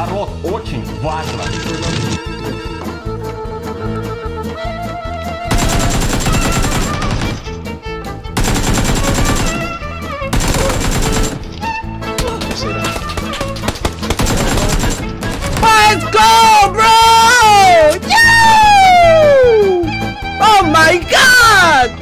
Народ, очень важно. Oh my god!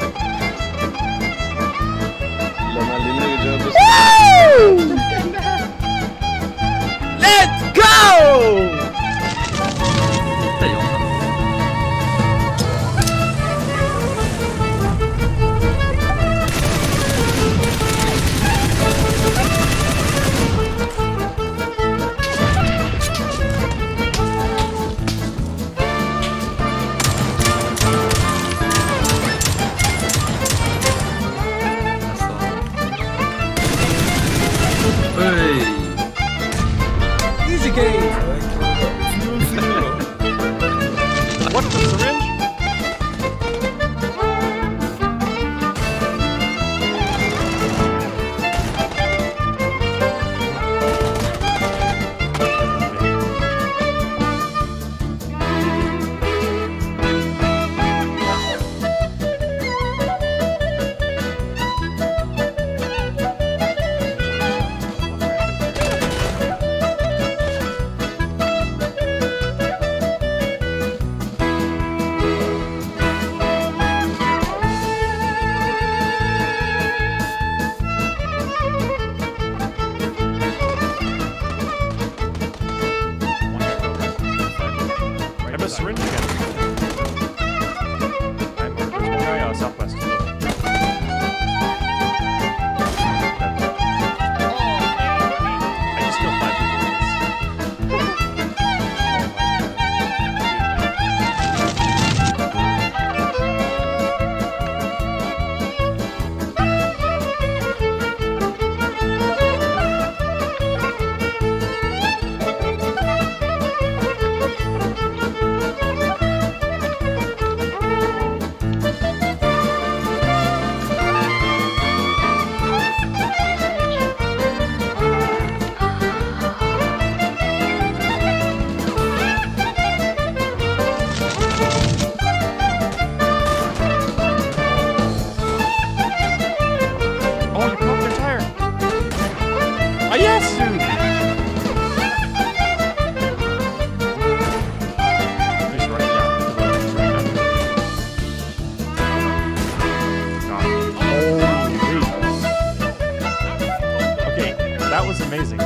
that was amazing. I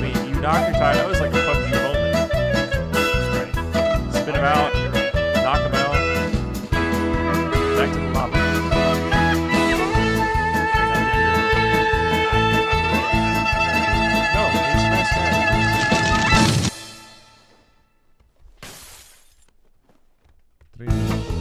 mean, you knock your time. That was like a PUBG moment. Spin him out. Knock him out. Back to the pop. No, he's messed up. Three.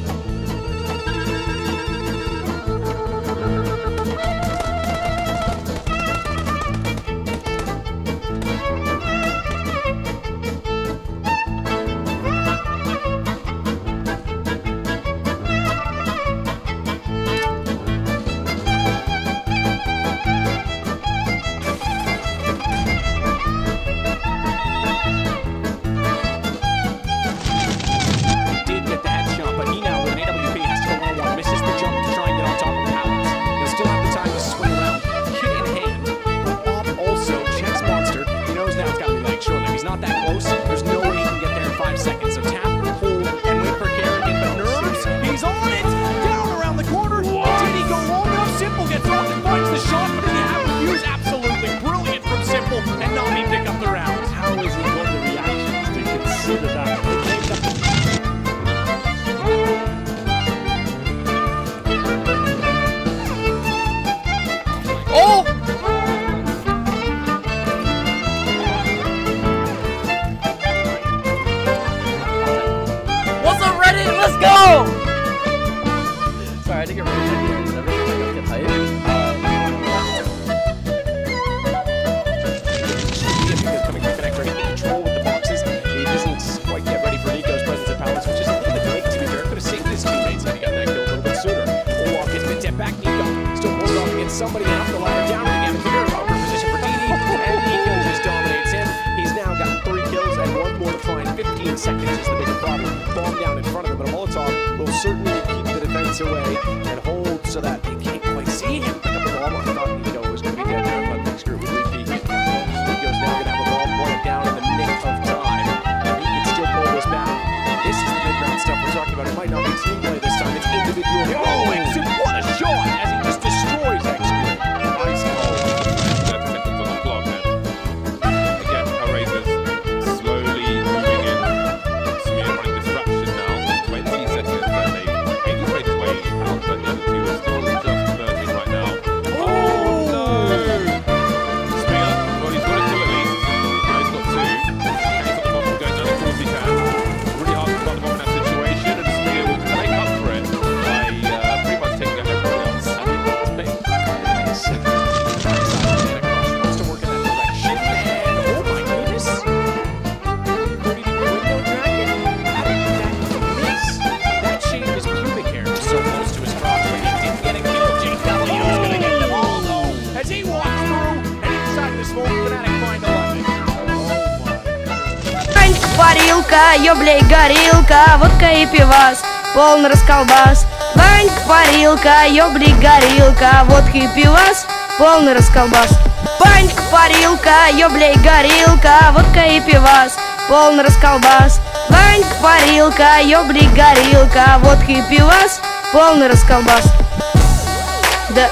not that close. gets somebody up the ladder down again. Here, Robert position for DD, and Nico just dominates him. He's now got three kills and one more to find. 15 seconds is the bigger problem. Bomb down in front of him, but Molotov will certainly keep the defense away and hold so that парилка, ёблей горилка, водка и пивас, полный расколбас. Баньк парилка, ёблей горилка, водка и пивас, полный расколбас. Баньк парилка, ёблей горилка, водка и пивас, полный расколбас. Баньк парилка, ёблей горилка, водка и пивас, полный расколбас. Да.